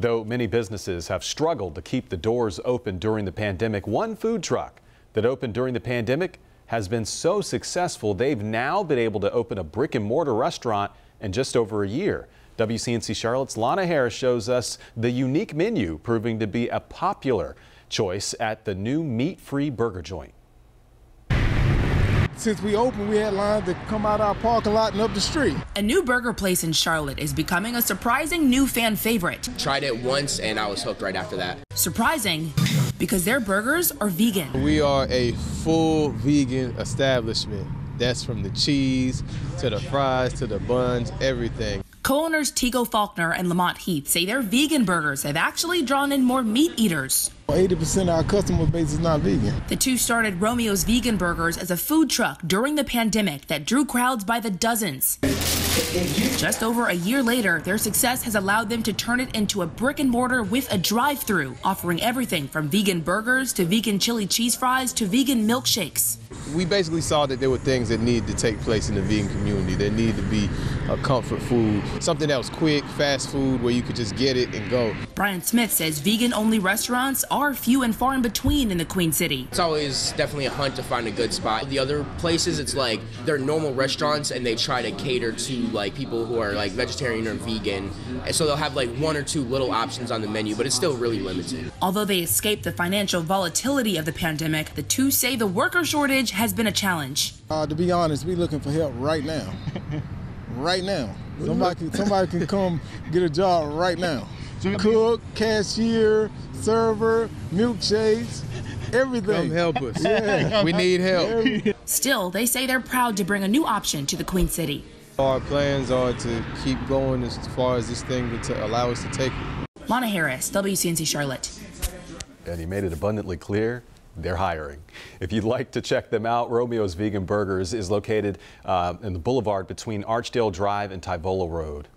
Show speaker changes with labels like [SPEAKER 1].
[SPEAKER 1] Though many businesses have struggled to keep the doors open during the pandemic, one food truck that opened during the pandemic has been so successful they've now been able to open a brick and mortar restaurant in just over a year. WCNC Charlotte's Lana Harris shows us the unique menu proving to be a popular choice at the new meat-free burger joint.
[SPEAKER 2] Since we opened, we had lines that come out our parking lot and up the street.
[SPEAKER 3] A new burger place in Charlotte is becoming a surprising new fan favorite.
[SPEAKER 4] Tried it once and I was hooked right after that.
[SPEAKER 3] Surprising because their burgers are vegan.
[SPEAKER 5] We are a full vegan establishment. That's from the cheese to the fries to the buns, everything.
[SPEAKER 3] Co-owners Tigo Faulkner and Lamont Heath say their vegan burgers have actually drawn in more meat eaters.
[SPEAKER 2] 80% of our customer base is not vegan.
[SPEAKER 3] The two started Romeo's Vegan Burgers as a food truck during the pandemic that drew crowds by the dozens. Just over a year later, their success has allowed them to turn it into a brick and mortar with a drive through, offering everything from vegan burgers to vegan chili cheese fries to vegan milkshakes.
[SPEAKER 5] We basically saw that there were things that needed to take place in the vegan community. There needed to be a comfort food, something that was quick, fast food where you could just get it and go.
[SPEAKER 3] Brian Smith says vegan only restaurants are few and far in between in the Queen City.
[SPEAKER 4] It's always definitely a hunt to find a good spot. The other places, it's like they're normal restaurants and they try to cater to like people who are like vegetarian or vegan. And so they'll have like one or two little options on the menu, but it's still really limited.
[SPEAKER 3] Although they escaped the financial volatility of the pandemic, the two say the worker shortage has been a challenge.
[SPEAKER 2] Uh, to be honest, we're looking for help right now. right now. Somebody can, somebody can come get a job right now. Cook, cashier, server, milkshakes, everything.
[SPEAKER 5] Come help us. Yeah. we need help.
[SPEAKER 3] Still, they say they're proud to bring a new option to the Queen City.
[SPEAKER 5] Our plans are to keep going as far as this thing would allow us to take it.
[SPEAKER 3] Lana Harris, WCNC Charlotte.
[SPEAKER 1] And he made it abundantly clear they're hiring. If you'd like to check them out, Romeo's Vegan Burgers is located uh, in the boulevard between Archdale Drive and Tyvola Road.